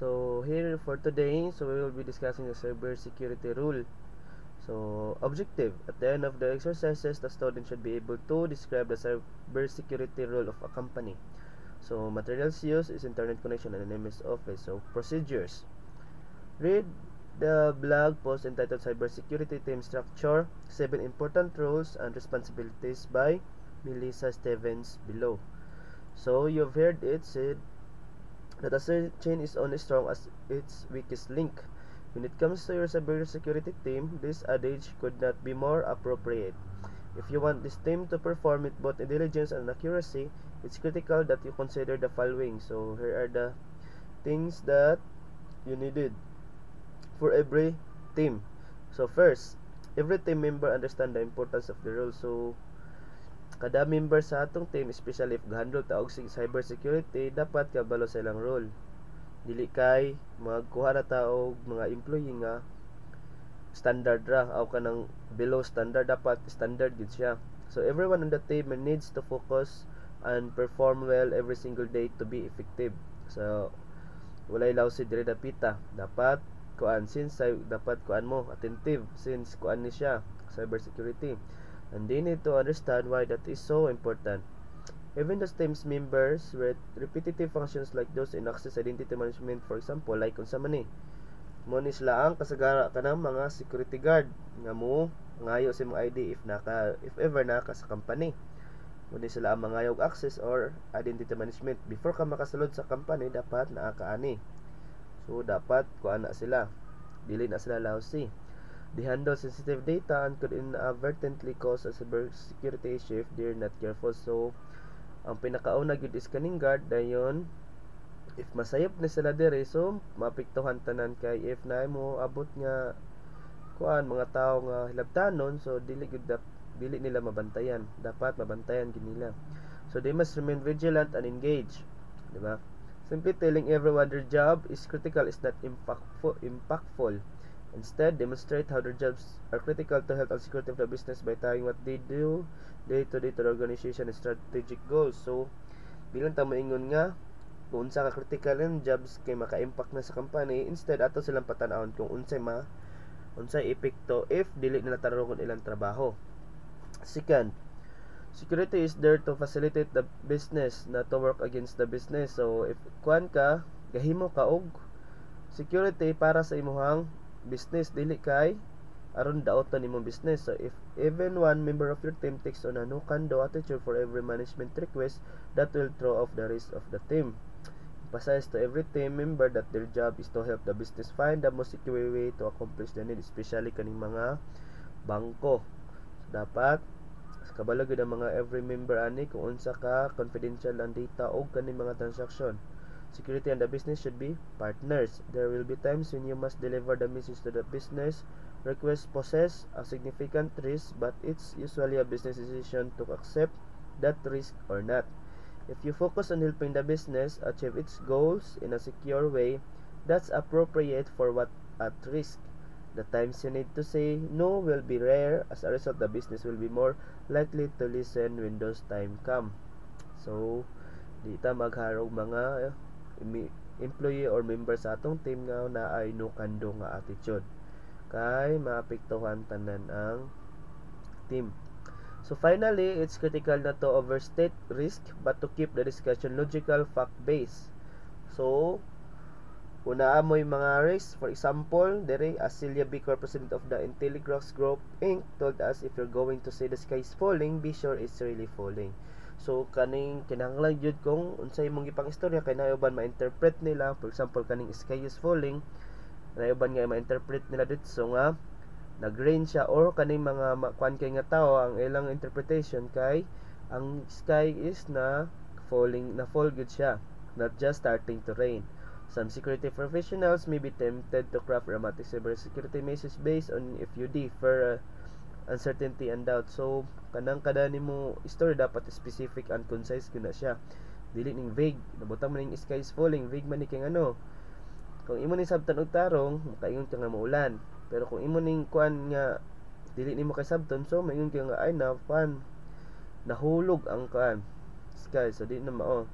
So here for today, so we will be discussing the cybersecurity rule. So objective, at the end of the exercises, the student should be able to describe the cybersecurity rule of a company. So materials used is internet connection and an MS Office. So procedures. Read the blog post entitled Cybersecurity Team Structure, 7 Important Roles and Responsibilities by Melissa Stevens below. So you've heard it said that a chain is only strong as its weakest link. When it comes to your cybersecurity team, this adage could not be more appropriate. If you want this team to perform with both intelligence and accuracy, it's critical that you consider the following. So here are the things that you needed for every team. So first, every team member understand the importance of the role. So kada member sa atong team especially if gahandle ta og cyber security dapat kabalo sa ilang role. Dili kay magkuha na ta og mga employee nga standard ra aw kanang below standard dapat standard gid siya. So everyone on the team needs to focus and perform well every single day to be effective. So walay law si dire dapita dapat kuan since dapat kuan mo attentive since kuan ni siya cyber security and they need to understand why that is so important. Even the team's members with repetitive functions like those in access identity management, for example, like unsa man ni mo ni sila ang kasagara kanang mga security guard nga mo ngayo sa mga ID if naka if ever naka sa company. Mo ni sila ang mga access or identity management. Before ka makasulod sa company dapat naa ka ani. So dapat kuan na sila. Dili na sila lousy They handle sensitive data and could inadvertently cause a cybersecurity issue if they're not careful. So, ang pinakauna gyud is kaning guard dayon. If masayop na sila dire so mapiktuhan tanan. Kay if na mo abot nga kuan mga tao nga hilabtanon so dili gud dili nila mabantayan. Dapat mabantayan gid nila. So they must remain vigilant and engaged di ba? Simply telling everyone their job is critical is not impactful impactful Instead, demonstrate how their jobs are critical to health and security of the business by tying what they do day to day to the organization and strategic goals. So, bilang ta moingon nga kung unsa ka critical ng jobs kay maka-impact na sa company, instead ato silang patanawon kung unsay ma unsay epekto if dili nila tarungon ilang trabaho. Second, security is there to facilitate the business, not to work against the business. So, if kuan ka, gahimo ka og security para sa imuhang business dili kay aron daoton imong business. So if even one member of your team takes on a no can do attitude for every management request that will throw off the rest of the team. Emphasize to every team member that their job is to help the business find the most secure way to accomplish the need especially kaning mga bangko. So dapat kabalo gyud ang mga every member ani kung unsa ka confidential ang data o kaning mga transaction Security and the business should be partners. There will be times when you must deliver the message to the business. Request possess a significant risk, but it's usually a business decision to accept that risk or not. If you focus on helping the business achieve its goals in a secure way, that's appropriate for what at risk. The times you need to say no will be rare. As a result, the business will be more likely to listen when those time come. So, di ta magharog mga employee or member sa atong team nga na ay no kando nga attitude. Kay maapektuhan tanan ang team. So finally it's critical not to overstate risk but to keep the discussion logical fact based so una amoy mga risk. For example dere Asilia Bicor president of the Intelligraphs Group Inc. told us if you're going to say the sky is falling be sure it's really falling So kaning kinahanglan jud kung unsay imong gipang istorya kay nayoban ma-interpret nila. For example kaning sky is falling nayoban nga ma-interpret nila dito nga nag-rain siya or kaning mga kwan kay nga tao ang ilang interpretation kay ang sky is na falling na fall good siya. Not just starting to rain. Some security professionals may be tempted to craft dramatic cybersecurity message based on if you differ uh, uncertainty and doubt. So kanang kada nimo story dapat specific and concise kuna siya. Dili ning vague. Nabutang man ning sky is falling. Vague man ni kay ano. Kung imo ni sabtan og tarong makaingon ka nga maulan. Pero kung imo ning kuan nga dili nimo kay sabton so maingon ka nga ay na fan nahulog ang kuan sky. So di na mao.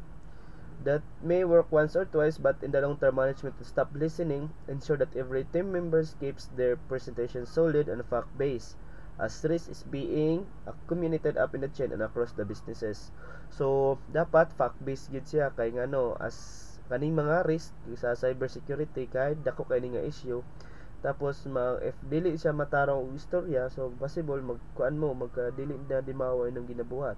That may work once or twice but in the long term management will stop listening ensure that every team members keeps their presentation solid and fact based as risk is being accumulated up in the chain and across the businesses. So dapat fact based gid siya. Kay ngano as kaning mga risk sa cyber security kay dako kay nga issue. Tapos ma if dili siya matarong og istorya so possible magkuan mo magka dili na dimaway ng ginabuhat.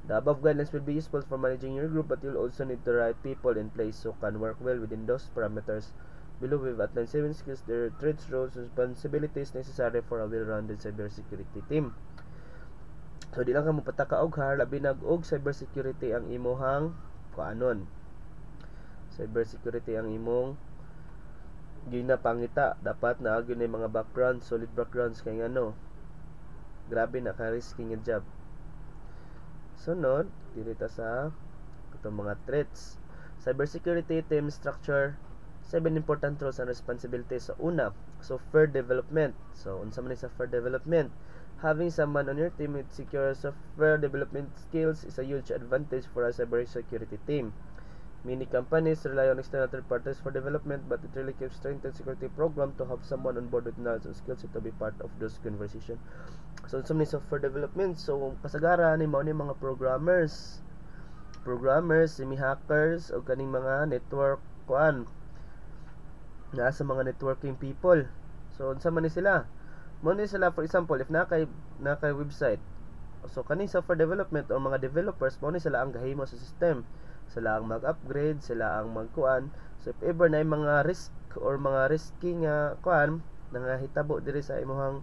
The above guidelines will be useful for managing your group, but you'll also need the right people in place who can work well within those parameters. Below, we've outlined seven skills, their traits, roles, responsibilities necessary for a well-rounded cybersecurity team. So, di lang ka mo pataka og har, labi nag og cybersecurity ang imuhang kuanon. Cybersecurity ang imong ginapangita. Dapat na agyo mga background, solid backgrounds kay ano. Grabe na ka risky nga job. Sunod, dito sa itong mga threats. Cybersecurity team structure, seven important roles and responsibilities. So, una, software development. So, unsa man sa software development? Having someone on your team with secure software development skills is a huge advantage for a cybersecurity team. Many companies rely on external third parties for development, but it really keeps strengthened security program to have someone on board with knowledge and skills to be part of those conversation. So, sa mga software development, so kasagaran ni mao ni mga programmers, programmers, semi-hackers o kaning mga network kuan sa mga networking people. So, unsa man ni sila? Mo ni sila for example, if na kay na kay website. So, kaning software development o mga developers mo ni sila ang gahimo sa system sila ang mag-upgrade, sila ang magkuan. So if ever na mga risk or mga risky nga kuan nangahitabo diri sa imong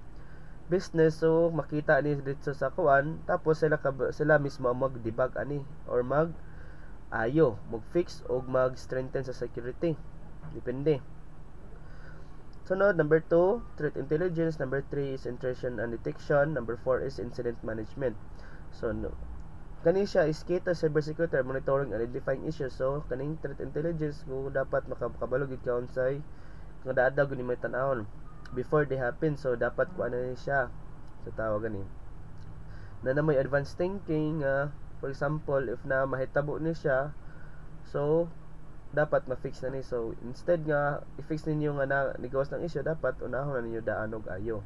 business so makita ni dito sa kuan tapos sila sila mismo mag-debug ani or mag ayo, mag-fix o mag-strengthen sa security. Depende. Sunod, number 2, threat intelligence. Number 3 is intrusion and detection. Number 4 is incident management. So, kani siya is kita cybersecurity monitoring identifying issues so kaning threat intelligence mo dapat makabalo gid ka unsay nga daadaw gani may tan-awon before they happen so dapat ko ano siya sa tawag gani na na may advanced thinking uh, for example if na mahitabo ni siya so dapat ma-fix na ni so instead nga i-fix ninyo nga na nigawas ng issue dapat unahon na ninyo daanog ayo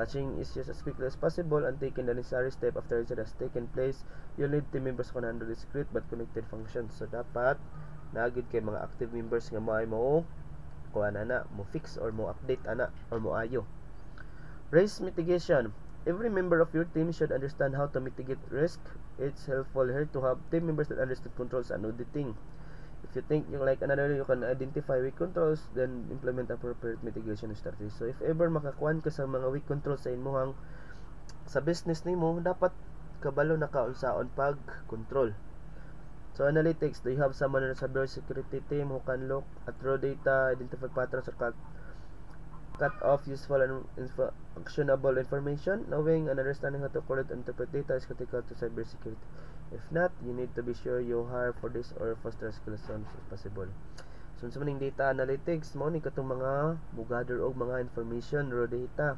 Catching issues as quickly as possible and taking the necessary step after it has taken place. You need team members can handle discrete but connected functions. So, dapat nagid kay mga active members nga mo ay mo kuha na mo fix or mo update ana or mo ayo. Risk mitigation. Every member of your team should understand how to mitigate risk. It's helpful here to have team members that understand controls and auditing. If you think yung like another you can identify weak controls then implement appropriate mitigation strategy so if ever makakuan ka sa mga weak controls sa imong sa business nimo dapat kabalo na kaunsaon pag control. So analytics do you have someone in a cyber security team who can look at raw data identify patterns or cut cut off useful and info, actionable information? Knowing and understanding how to correct and interpret data is critical to cyber security If not, you need to be sure you hire for this or foster skills as possible. So, sa maning data analytics, mo ni katong mga mugather og mga information raw data.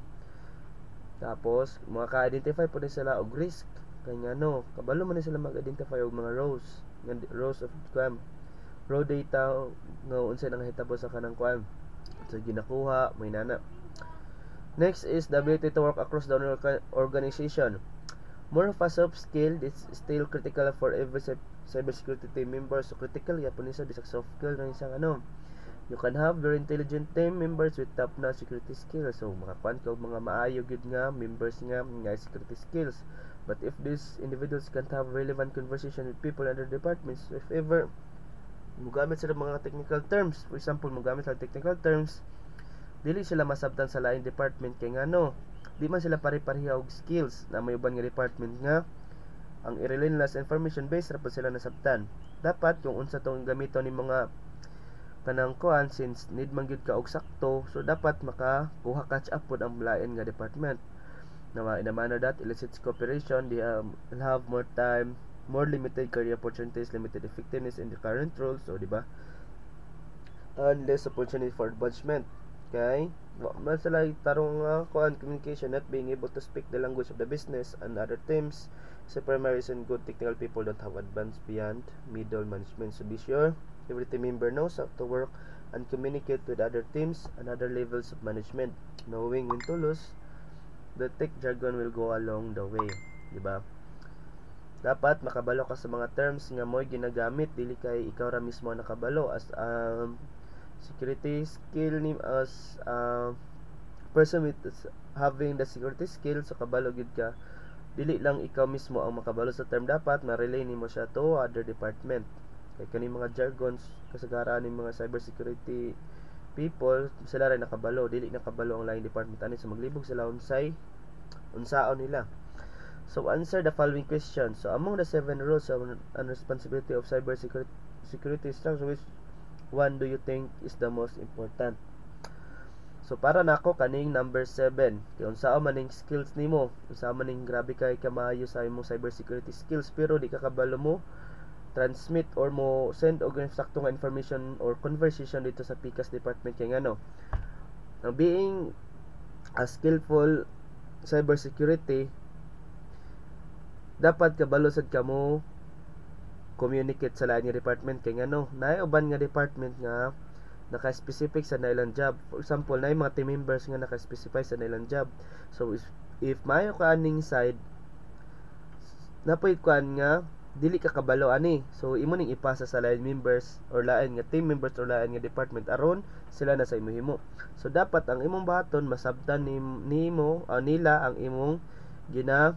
Tapos, mga ka-identify po sila og risk. Kaya no, kabalo man sila mag-identify og mga rows, nga rows of kwam. Raw data nga unsa nang hitabo sa kanang kwam. So, ginakuha, may nana. Next is the ability to work across the organization. More of a soft skill is still critical for every cybersecurity team member. So critical ya po nisa sa soft skill na isang ano. You can have very intelligent team members with top na security skills. So makakuan ka mga maayo gid nga members nga nga security skills. But if these individuals can't have relevant conversation with people in other departments, if ever mugamit sila mga technical terms, for example, mugamit sila technical terms, dili sila masabtan sa lain department kay ngano di man sila pare-pareha og skills na may uban nga department nga ang i-relay information base ra sila nasabtan. Dapat kung unsa tong gamiton ni mga kanang kuan since need man gyud ka og sakto so dapat maka kuha catch up pod ang lain nga department. Na in a manner that elicits cooperation they um, will have more time more limited career opportunities limited effectiveness in the current role so di ba? And less opportunity for advancement okay mas like tarong uh, communication not being able to speak the language of the business and other teams Sa primary reason good technical people don't have advanced beyond middle management. So be sure every team member knows how to work and communicate with other teams and other levels of management. Knowing when to lose, the tech jargon will go along the way. Di ba? Dapat makabalo ka sa mga terms nga mo'y ginagamit dili kay ikaw ra mismo nakabalo as um, security skill ni as uh, person with having the security skill so kabalo gid ka. Dili lang ikaw mismo ang makabalo sa term. Dapat ma-relay nimo siya to other department. Kay kani mga jargons kasagaran ni mga cybersecurity people sila rin nakabalo. Dili nakabalo ang lain department. Ani so maglibog sila unsay unsaon nila. So answer the following questions so among the seven rules of and responsibility of cybersecurity security structure which one do you think is the most important? So para nako kaning number 7 kay unsa man ning skills nimo? Unsa man ning grabe kay kamayo sa imong cybersecurity skills? Pero di ka kabalo mo transmit or mo send og sakto information or conversation dito sa PICAS department kay ngano ang being a skillful cybersecurity dapat kabalo sad kamo communicate sa lain nga department. Kay ngano naay uban nga department nga naka-specific sa nailang job. For example naay mga team members nga naka-specify sa nailang job. So if, if mayo ka aning side napoy kuan nga dili ka kabalo ani. So imo ning ipasa sa lain members or lain nga team members or lain nga department. Aron sila na sa imo himo so dapat ang imong baton masabtan ni nimo o nila ang imong gina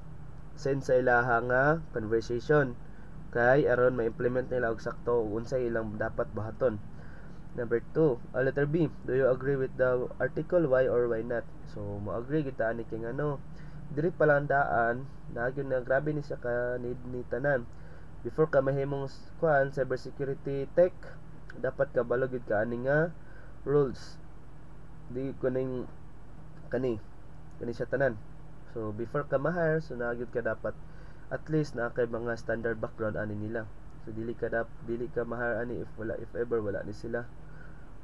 send sa ilaha nga conversation kay aron ma-implement nila og sakto unsay ilang dapat buhaton. Number 2, uh, letter B, do you agree with the article why or why not? So mo agree kita ani kay ngano diri palandaan nagyon na grabe ni siya ka need ni tanan. Before ka mahimong kuan cybersecurity tech, dapat ka balog ka ani nga rules. Di ko ning kani kani siya tanan. So before ka ma-hire, so nagyod ka dapat at least na kay mga standard background ani nila. So dili ka dap dili ka mahar ani if wala if ever wala ni sila.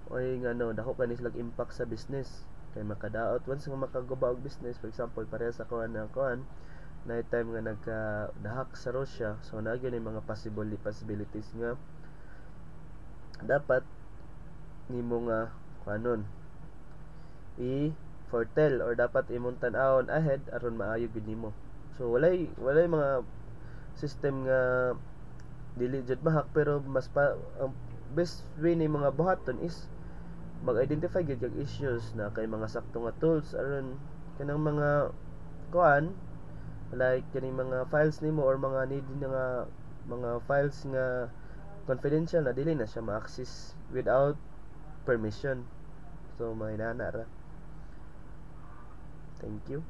Oy nga no dako kani sila impact sa business. Kay makadaot once nga makaguba og business for example pareha sa kuan na kuan night time nga nagka dahak sa Russia. So na ni mga possible possibilities nga. Dapat nimo nga kanon i foretell or dapat imong tan-awon ahead aron maayo gid nimo So walay walay mga system nga dili jud mahak pero mas pa ang best way ni mga buhaton is mag-identify gyud kag issues na kay mga sakto nga tools aron kanang mga kuan like kani mga files nimo or mga need nga mga files nga confidential na dili na siya ma-access without permission. So may nana ra. Thank you